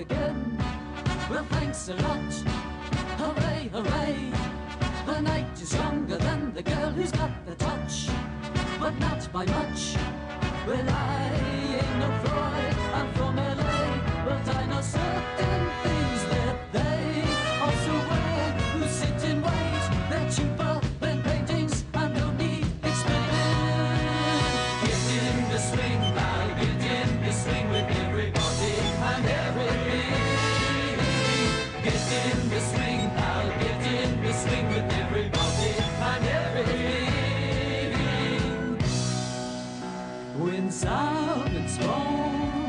again. Well, thanks a lot. Hooray, hooray. The night is younger than the girl who's got the touch, but not by much. Well, I? Winds up and storms.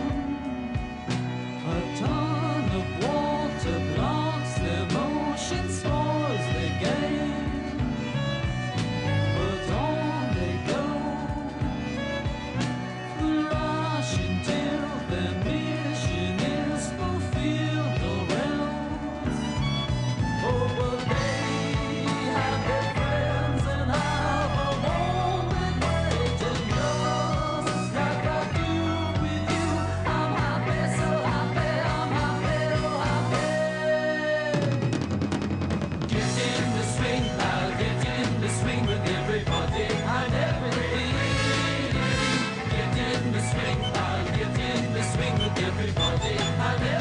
Everybody had it.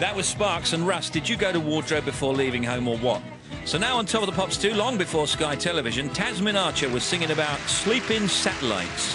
That was Sparks and Russ. Did you go to wardrobe before leaving home or what? So now on Top of the Pops, too long before Sky Television, Tasmin Archer was singing about sleeping satellites.